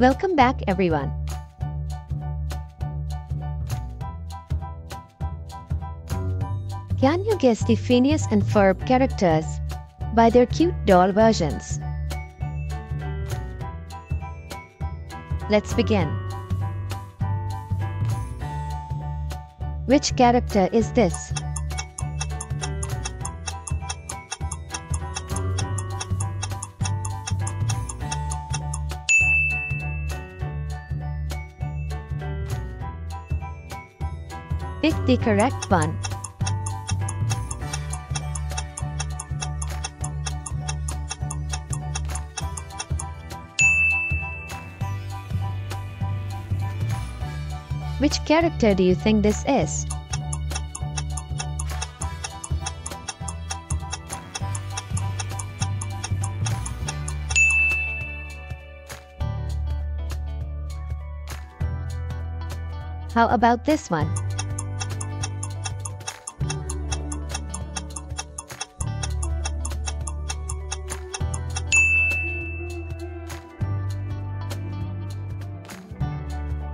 Welcome back everyone. Can you guess the Phineas and Ferb characters by their cute doll versions? Let's begin. Which character is this? Pick the correct one. Which character do you think this is? How about this one?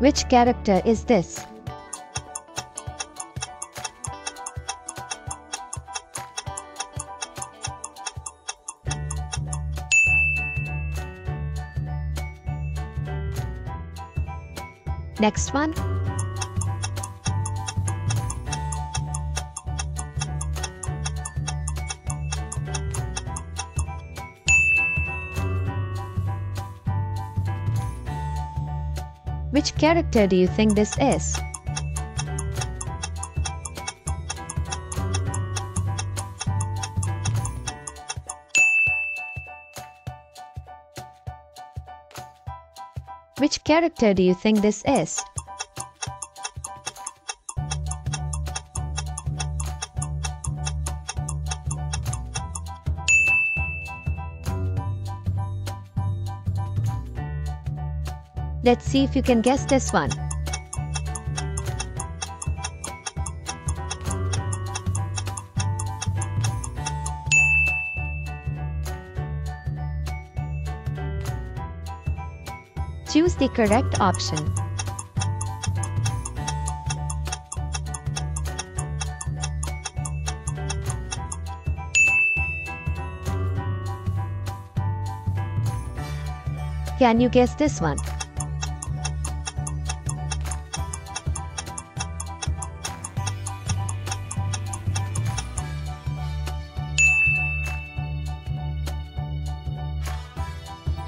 Which character is this? Next one. Which character do you think this is? Which character do you think this is? Let's see if you can guess this one. Choose the correct option. Can you guess this one?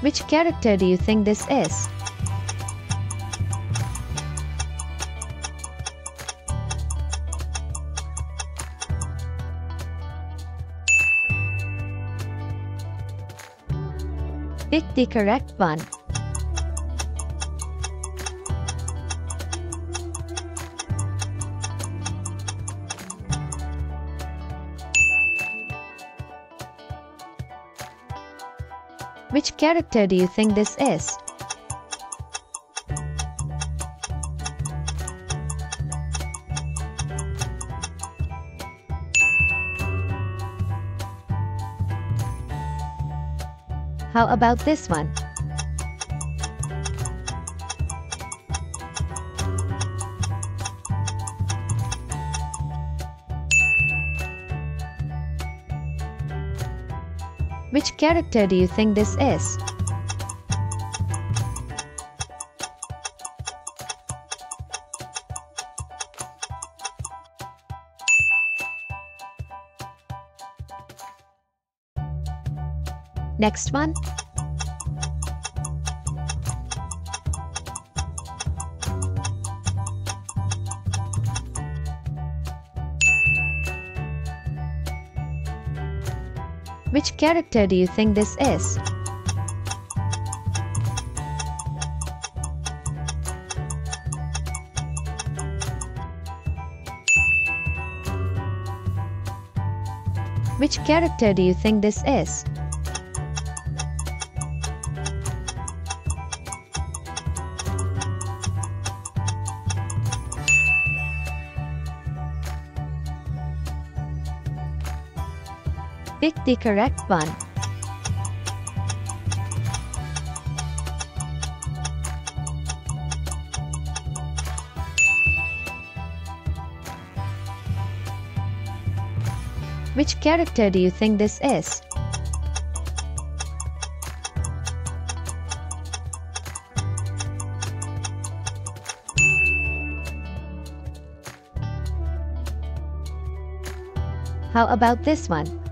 Which character do you think this is? Pick the correct one. Which character do you think this is? How about this one? Which character do you think this is? Next one. Which character do you think this is? Which character do you think this is? Pick the correct one. Which character do you think this is? How about this one?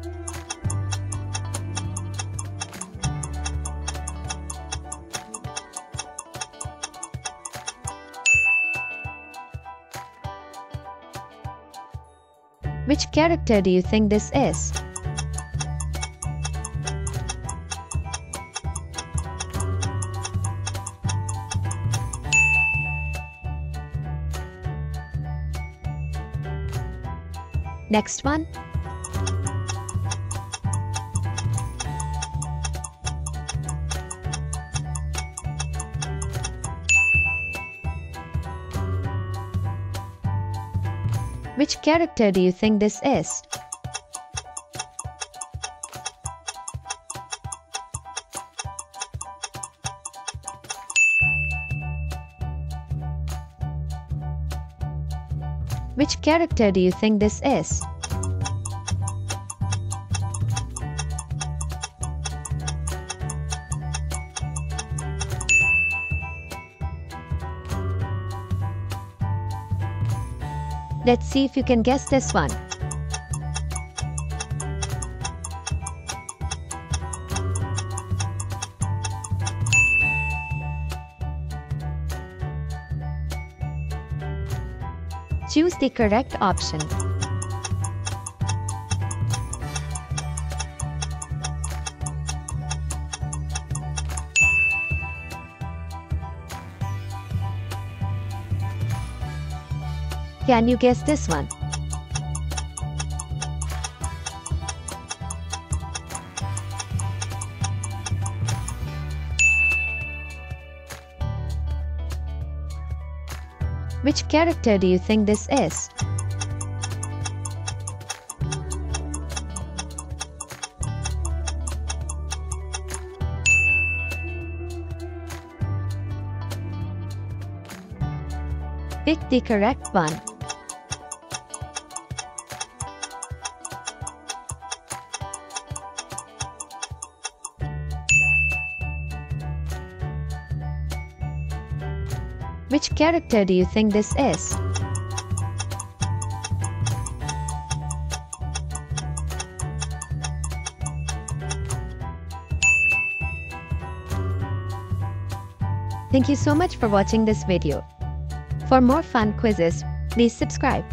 Which character do you think this is? Next one. Which character do you think this is? Which character do you think this is? Let's see if you can guess this one. Choose the correct option. Can you guess this one? Which character do you think this is? Pick the correct one. Which character do you think this is? Thank you so much for watching this video. For more fun quizzes, please subscribe.